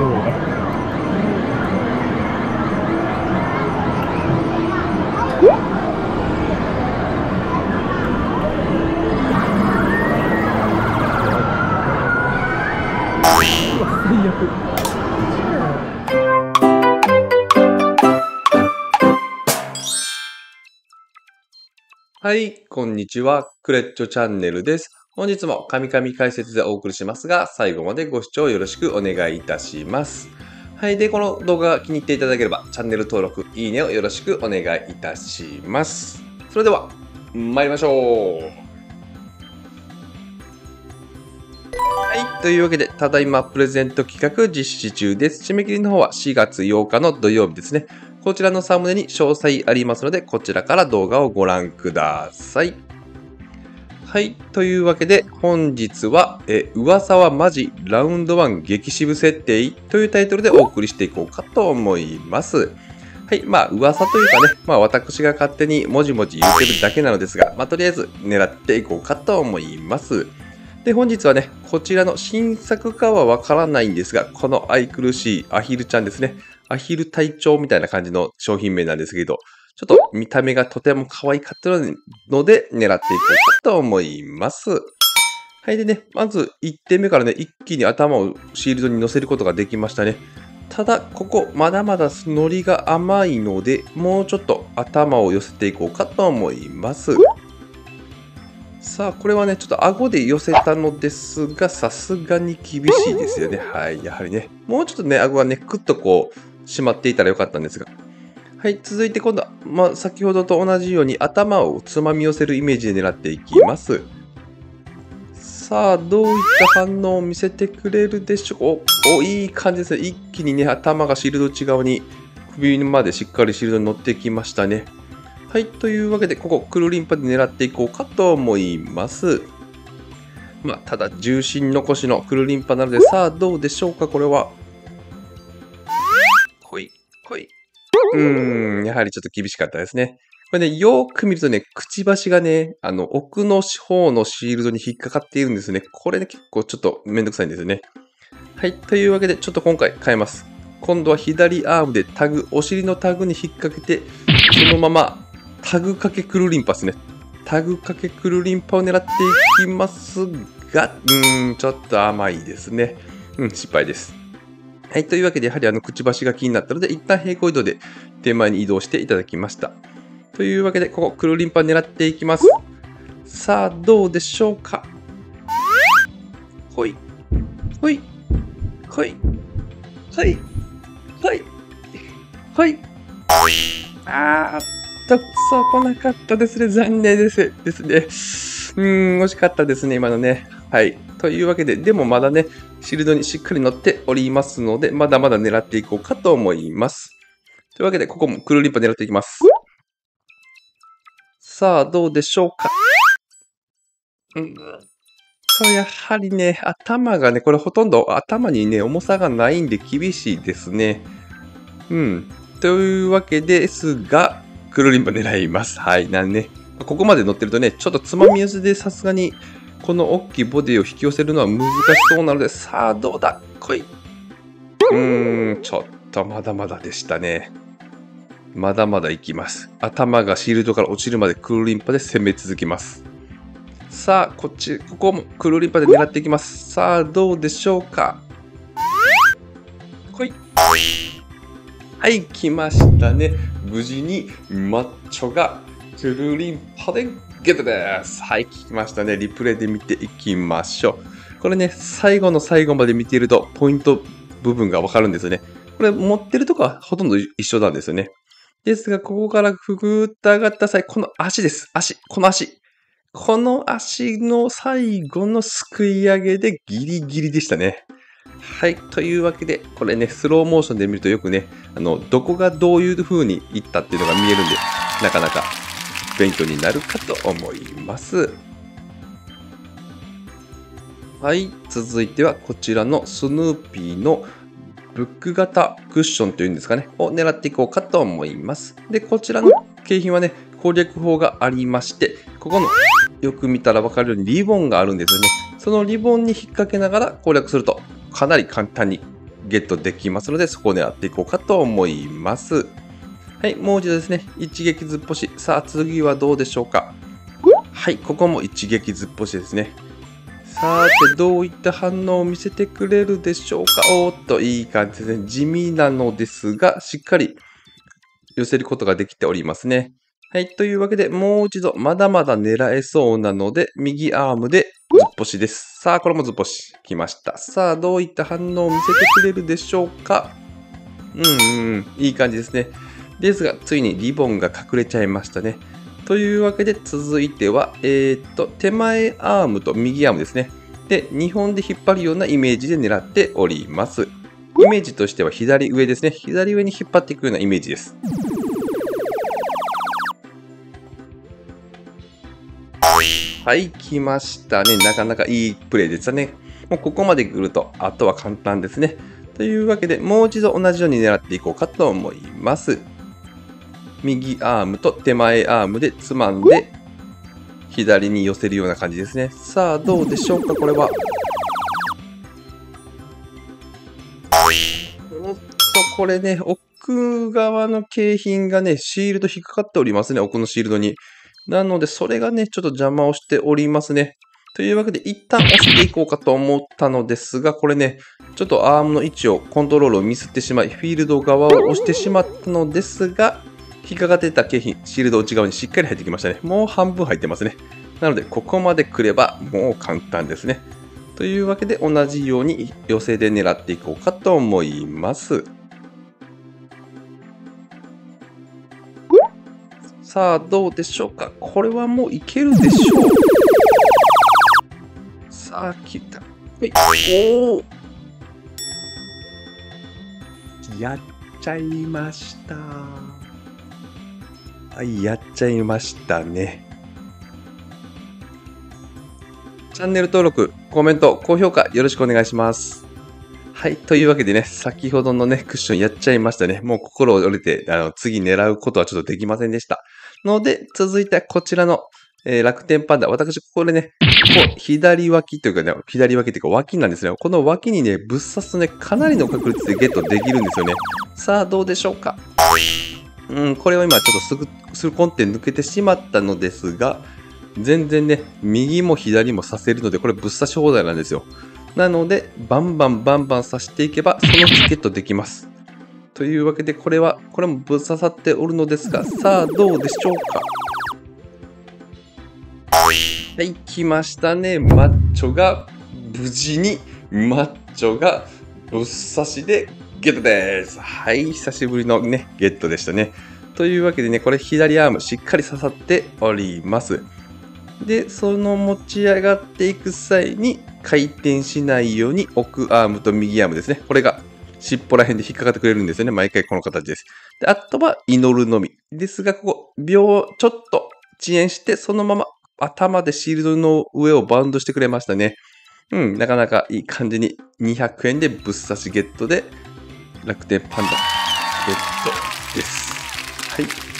どうだ最悪はい、こんにちは。クレッチョチャンネルです。本日も神々解説でお送りしますが、最後までご視聴よろしくお願いいたします。はい。で、この動画が気に入っていただければ、チャンネル登録、いいねをよろしくお願いいたします。それでは、参りましょう。はい。というわけで、ただいまプレゼント企画実施中です。締め切りの方は4月8日の土曜日ですね。こちらのサムネに詳細ありますので、こちらから動画をご覧ください。はい。というわけで、本日は、え、噂はマジラウンド1激渋設定というタイトルでお送りしていこうかと思います。はい。まあ、噂というかね、まあ、私が勝手にもじもじ言ってるだけなのですが、まあ、とりあえず狙っていこうかと思います。で、本日はね、こちらの新作かはわからないんですが、この愛くるしいアヒルちゃんですね。アヒル隊長みたいな感じの商品名なんですけど、ちょっと見た目がとても可愛かったので狙っていこうと思います。はい。でね、まず1点目からね、一気に頭をシールドに乗せることができましたね。ただ、ここ、まだまだノリが甘いので、もうちょっと頭を寄せていこうかと思います。さあ、これはね、ちょっと顎で寄せたのですが、さすがに厳しいですよね。はい。やはりね、もうちょっとね、顎がね、くっとこう、しまっていたらよかったんですが。はい。続いて今度は、まあ、先ほどと同じように頭をつまみ寄せるイメージで狙っていきます。さあ、どういった反応を見せてくれるでしょう？お、お、いい感じですね。一気にね、頭がシールド内側に、首までしっかりシールドに乗ってきましたね。はい。というわけで、ここ、クルリンパで狙っていこうかと思います。まあ、ただ、重心残しのクルリンパなので、さあ、どうでしょうか、これは。ほい、ほい。うん、やはりちょっと厳しかったですね。これね、よーく見るとね、くちばしがね、あの、奥の方のシールドに引っかかっているんですね。これね、結構ちょっとめんどくさいんですよね。はい。というわけで、ちょっと今回変えます。今度は左アームでタグ、お尻のタグに引っ掛けて、そのままタグかけクルリンパですね。タグかけクルリンパを狙っていきますが、うーん、ちょっと甘いですね。うん、失敗です。はい。というわけで、やはりあの、くちばしが気になったので、一旦平行移動で手前に移動していただきました。というわけで、ここ、クルリンパ狙っていきます。さあ、どうでしょうか？ほい。ほい。ほい。はい。はい。はい。あーっと、そう来なかったですね。残念です。ですね。うーん、惜しかったですね、今のね。はい。というわけで、でもまだね、シールドにしっかり乗っておりますので、まだまだ狙っていこうかと思います。というわけで、ここもクルリンパ狙っていきます。さあ、どうでしょうか？うん。そう、やはりね、頭がね、これほとんど頭にね、重さがないんで厳しいですね。うん。というわけですが、クルリンパ狙います。はい。なんね、ここまで乗ってるとね、ちょっとつまみ寄せでさすがに、この大きいボディを引き寄せるのは難しそうなので、さあ、どうだ？来い。うーん、ちょっとまだまだでしたね。まだまだ行きます。頭がシールドから落ちるまでクルリンパで攻め続けます。さあ、こっち、ここもクルリンパで狙っていきます。さあ、どうでしょうか？来い。はい、来ましたね。無事にマッチョがクルリンパでゲットです。はい、来ましたね。リプレイで見ていきましょう。これね、最後の最後まで見ていると、ポイント部分がわかるんですよね。これ持ってるとこはほとんど一緒なんですよね。ですが、ここからふぐーっと上がった際、この足です。足。この足。この足の最後のすくい上げでギリギリでしたね。はい。というわけで、これね、スローモーションで見るとよくね、あの、どこがどういう風にいったっていうのが見えるんで、なかなか勉強になるかと思います。はい。続いては、こちらのスヌーピーのブック型クッションというんですかね、を狙っていこうかと思います。で、こちらの景品はね、攻略法がありまして、ここのよく見たらわかるようにリボンがあるんですよね。そのリボンに引っ掛けながら攻略すると、かなり簡単にゲットできますので、そこを狙っていこうかと思います。はい、もう一度ですね、一撃ずっぽし。さあ、次はどうでしょうか。はい、ここも一撃ずっぽしですね。さて、どういった反応を見せてくれるでしょうか。おーっと、いい感じですね。地味なのですが、しっかり寄せることができておりますね。はい。というわけで、もう一度、まだまだ狙えそうなので、右アームでずっぽしです。さあ、これもずっぽし。来ました。さあ、どういった反応を見せてくれるでしょうか。うんうんうん、いい感じですね。ですが、ついにリボンが隠れちゃいましたね。というわけで、続いては、えー、っと、手前アームと右アームですね。で、2本で引っ張るようなイメージで狙っております。イメージとしては左上ですね。左上に引っ張っていくようなイメージです。はい、来ましたね。なかなかいいプレイでしたね。もうここまで来ると、あとは簡単ですね。というわけで、もう一度同じように狙っていこうかと思います。右アームと手前アームでつまんで、左に寄せるような感じですね。さあ、どうでしょうか、これは。おっと、これね、奥側の景品がね、シールド引っかかっておりますね、奥のシールドに。なので、それがね、ちょっと邪魔をしておりますね。というわけで、一旦押していこうかと思ったのですが、これね、ちょっとアームの位置を、コントロールをミスってしまい、フィールド側を押してしまったのですが、引っかかってた景品、シールド内側にしっかり入ってきましたね。もう半分入ってますね。なので、ここまで来れば、もう簡単ですね。というわけで、同じように寄せで狙っていこうかと思います。さあ、どうでしょうか？これはもういけるでしょうさあ、来た。はいおおやっちゃいました。はい、やっちゃいましたね。チャンネル登録、コメント、高評価よろしくお願いします。はい。というわけでね、先ほどのね、クッションやっちゃいましたね。もう心折れて、あの、次狙うことはちょっとできませんでした。ので、続いてこちらの、えー楽天パンダ。私、ここでね、こう、左脇というかね、左脇というか脇なんですね。この脇にね、ぶっ刺すとね、かなりの確率でゲットできるんですよね。さあ、どうでしょうか？うん、これを今ちょっとすぐ、するコンって抜けてしまったのですが、全然ね、右も左も刺せるので、これぶっ刺し放題なんですよ。なので、バンバンバンバン刺していけば、そのうちゲットできます。というわけで、これは、これもぶっ刺さっておるのですが、さあ、どうでしょうか？はい、来ましたね。マッチョが、無事に、マッチョが、ぶっ刺しでゲットです。はい、久しぶりのね、ゲットでしたね。というわけでね、これ左アームしっかり刺さっております。で、その持ち上がっていく際に回転しないように奥アームと右アームですね。これが尻尾ら辺で引っかかってくれるんですよね。毎回この形です。であとは祈るのみ。ですが、ここ、秒ちょっと遅延して、そのまま頭でシールドの上をバウンドしてくれましたね。うん、なかなかいい感じに200円でぶっ刺しゲットで楽天パンダゲットです。はい。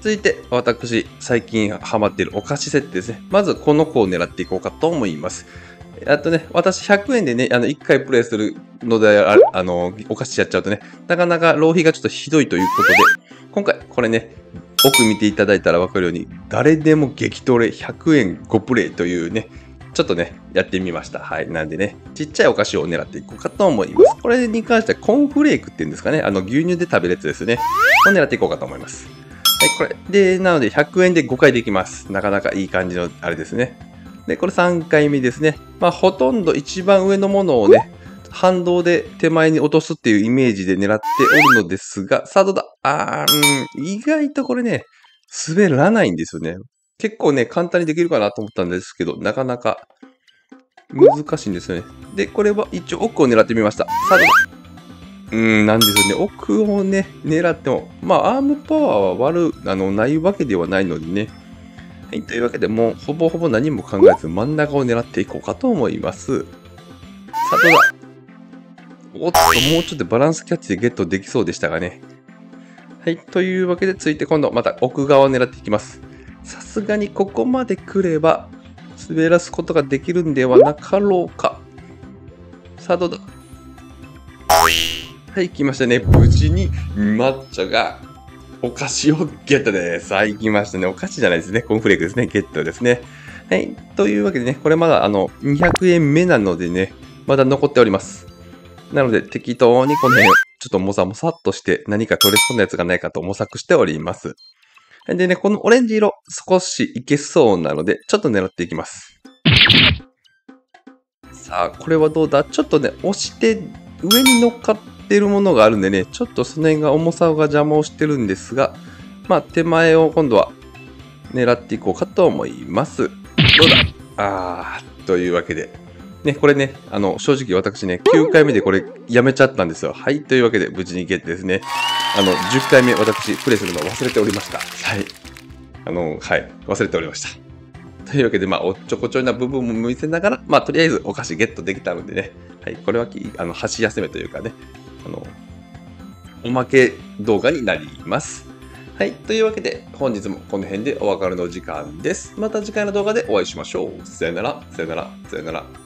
続いて、私、最近ハマっているお菓子設定ですね。まず、この子を狙っていこうかと思います。あとね、私100円でね、あの、1回プレイするので、ああの、お菓子やっちゃうとね、なかなか浪費がちょっとひどいということで、今回、これね、奥見ていただいたらわかるように、誰でも激トレ100円5プレイというね、ちょっとね、やってみました。はい。なんでね、ちっちゃいお菓子を狙っていこうかと思います。これに関してはコーンフレークっていうんですかね。あの、牛乳で食べるやつですね。を狙っていこうかと思います。はい、これ。で、なので100円で5回できます。なかなかいい感じのあれですね。で、これ3回目ですね。まあ、ほとんど一番上のものをね、反動で手前に落とすっていうイメージで狙っておるのですが、さあどうだ？あー、うん、意外とこれね、滑らないんですよね。結構ね、簡単にできるかなと思ったんですけど、なかなか難しいんですよね。で、これは一応奥を狙ってみました。さあうーん、なんですよね。奥をね、狙っても、まあ、アームパワーは悪、あの、ないわけではないのでね。はい、というわけで、もう、ほぼほぼ何も考えず、真ん中を狙っていこうかと思います。さあ、どうだおっと、もうちょっとバランスキャッチでゲットできそうでしたがね。はい、というわけで、ついて今度、また奥側を狙っていきます。さすがにここまで来れば、滑らすことができるんではなかろうか。さあ、どうだ？はい、来ましたね。無事にマッチョがお菓子をゲットです。はい、来ましたね。お菓子じゃないですね。コンフレークですね。ゲットですね。はい、というわけでね、これまだあの200円目なのでね、まだ残っております。なので、適当にこの辺ちょっともさもさっとして何か取れそうなやつがないかと模索しております。でね、このオレンジ色少しいけそうなので、ちょっと狙っていきます。さあ、これはどうだ？ちょっとね、押して上に乗っかってるものがあるんでね、ちょっとその辺が重さが邪魔をしてるんですが、まあ手前を今度は狙っていこうかと思います。どうだ？あー、というわけで。ね、これね、あの、正直私ね、9回目でこれやめちゃったんですよ。はい、というわけで無事にゲットですね。あの、10回目私プレイするのを忘れておりました。はい。あの、はい、忘れておりました。というわけで、まあ、おっちょこちょいな部分も見せながら、まあ、とりあえずお菓子ゲットできたのでね、はい、これはき、あの、箸休めというかね、あの、おまけ動画になります。はい、というわけで、本日もこの辺でお別れの時間です。また次回の動画でお会いしましょう。さよなら、さよなら、さよなら。